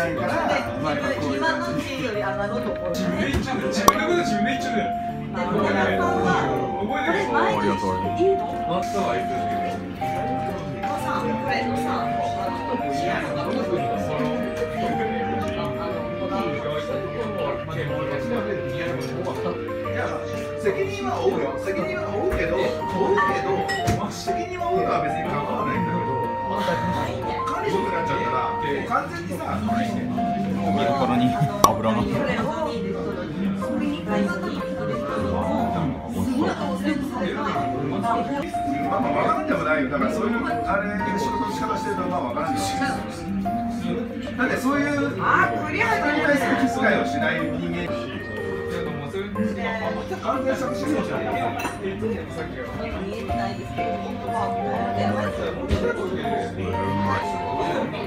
からまあ今のうちより上がるところ自分で言っちゃう自分のこと自分で言っちゃうでも皆さんは覚えてるありがとういいのマスターは言ってるさこれのさあのいや責任は負うよ責任は負うけど負うけど責任は負うのは別に構わないんだけど見るからに油が。まあまあ分からんでもないよだからそういうあれ仕事の仕方してるとまあ分からんでもないだってそういう人あクリアに対する気遣いをしない人間完全職種じゃない見えてないですけ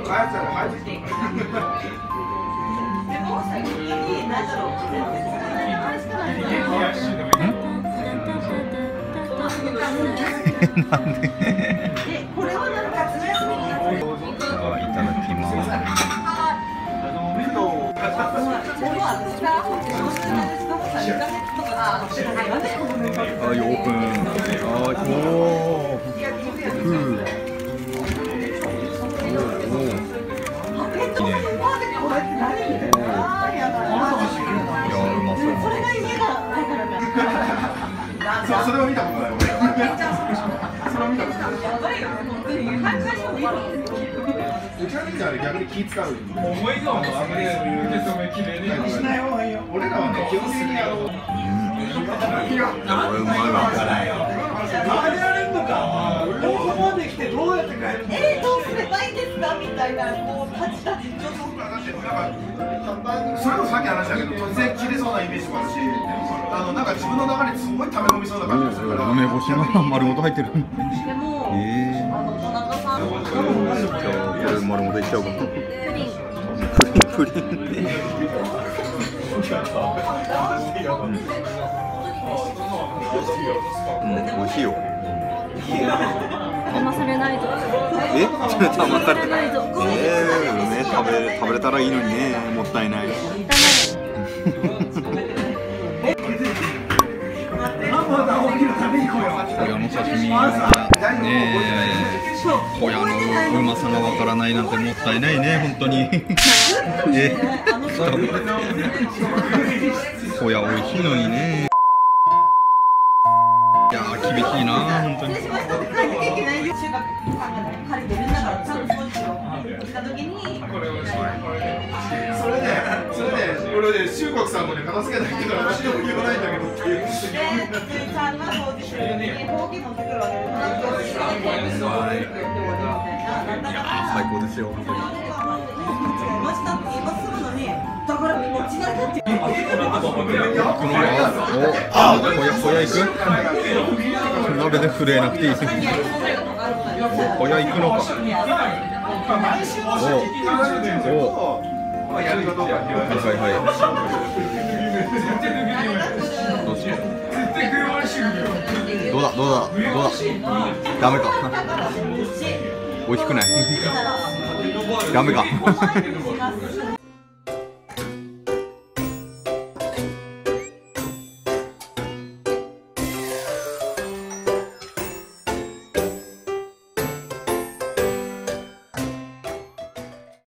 ど本当はいですよ開発者が入ってきてでも先に何だろうなんでこれはなんか詰めやすいいただきます。はいオープンはいおーふうそうこれを見たことない俺やばいよ、本当に。反対してもいいのうちら的にはね逆に気使う思いがあんまりそういうけ止めきれいねしない方がいいよ俺らはね基本的にあのいやこれうまいわ帰られんのかここまで来てどうやって帰るの、ばいいですかみたいな、こう、タチタチ、ちょっと。それこそさっき話したけど突然切れそうなイメージもあるしあのなんか自分の中にすごい溜め込みそうな感じがするから梅干しが丸ごと入ってるでも、えあの、田中さん。じゃあこれ丸ごといっちゃおうかなプリンプリン美味しいよ騙されないとえ？騙されないとえー、ね食べ食べれたらいいのにねもったいない。ホヤの刺身はねホヤのうまさがわからないなんてもったいないね本当に。え。ホヤ美味しいのにね厳しいな本当に失礼しましたってきゃいけないよ。中学借りてるんだから、ちゃんと掃除しろ。来た時に。それでそれで俺で修国さんもね片付けないってから何も言わないんだけどっていうで、ついちゃんが掃除する時に、ほうき持ってくるわけです。掃除してね。はいって言って終わりみたいな。最高ですよ本当に、あ、ほやほや行く鍋で震えなくていいですほや行くのか毎週の正直に言われてるんだけどまあやるかどうかって言われてはいはいどうしようどうだどうだうだダメか美味しくないダメか